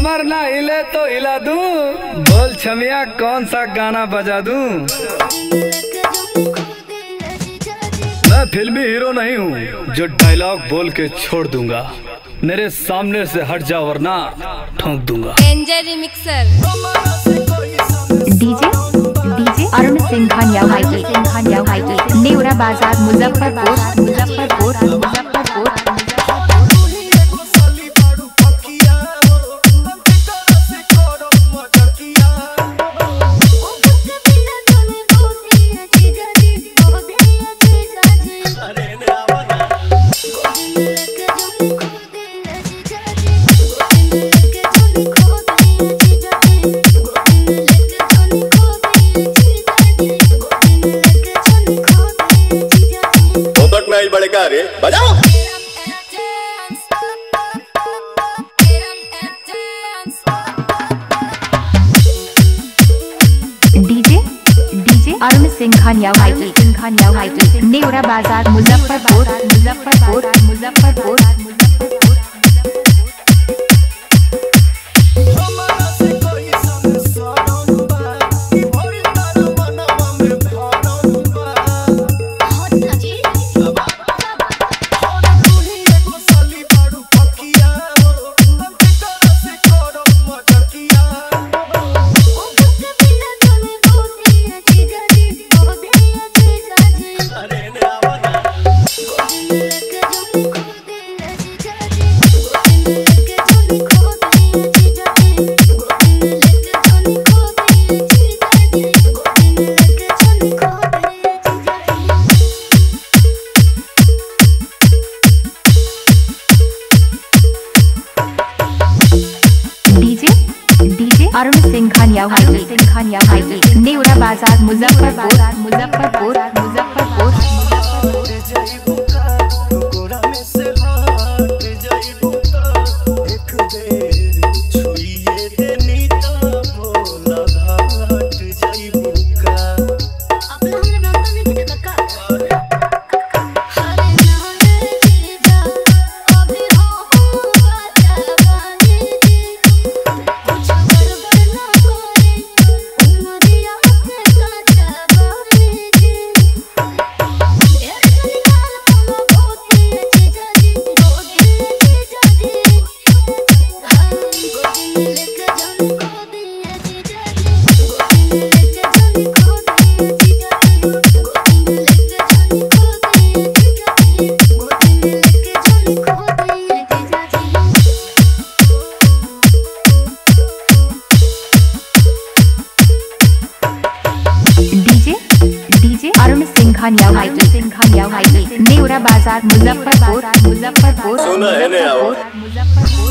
कमर ना हिले तो हिला दू। बोल छमिया कौन सा गाना बजा दू? मैं फिल्मी हीरो नहीं हूँ जो डायलॉग बोल के छोड़ दूँगा। मेरे सामने से हट जा वरना ठोक दूँगा। Danger remixer DJ DJ Arun Singhania highway Singhania highway Nevra Bazar Muzaffarpur Muzaffarpur. रे बजाओ। DJ DJ Arun Singhania highway Singhania highway Nevra Bazar Muzaffarpur Muzaffarpur Muzaffarpur. Singhania ने Nevra Bazar Muzaffarpur Muzaffarpur Muzaffarpur. Highway Singhania highway Nevra Bazar Muzaffarpur. Muzaffarpur सुना है। मुजफ्फरपुर।